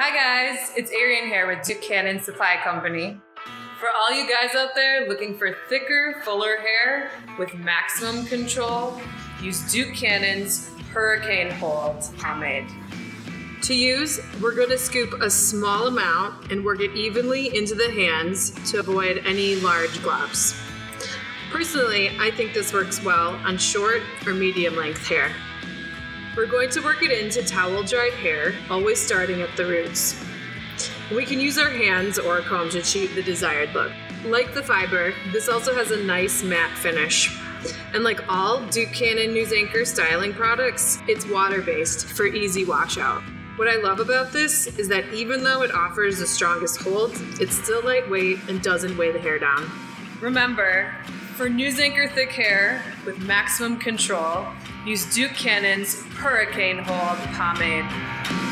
Hi guys, it's Arian here with Duke Cannon Supply Company. For all you guys out there looking for thicker, fuller hair with maximum control, use Duke Cannon's Hurricane Hold pomade. To use, we're going to scoop a small amount and work it evenly into the hands to avoid any large globs. Personally, I think this works well on short or medium length hair. We're going to work it into towel dried hair, always starting at the roots. We can use our hands or a comb to achieve the desired look. Like the fiber, this also has a nice matte finish. And like all Duke Cannon News Anchor styling products, it's water based for easy washout. What I love about this is that even though it offers the strongest hold, it's still lightweight and doesn't weigh the hair down. Remember, for News Anchor thick hair with maximum control, use Duke Cannon's Hurricane Hold pomade.